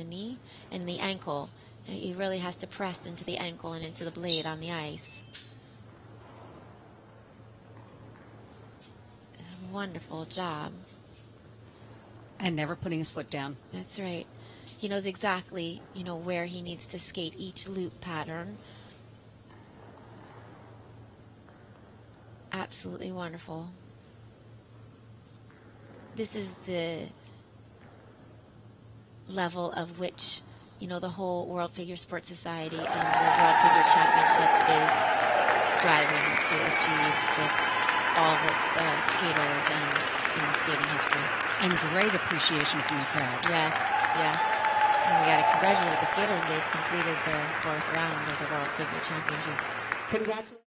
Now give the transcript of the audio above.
the knee and the ankle. Uh, he really has to press into the ankle and into the blade on the ice. Wonderful job. And never putting his foot down. That's right. He knows exactly, you know, where he needs to skate each loop pattern. Absolutely wonderful. This is the level of which, you know, the whole World Figure Sports Society and the World Figure Championship is striving to achieve with all of its uh, skaters and in skating history. And great appreciation from the crowd. Yes, yes. And we got to congratulate the skaters. They've completed their fourth round of the World Figure Championship. Congratulations.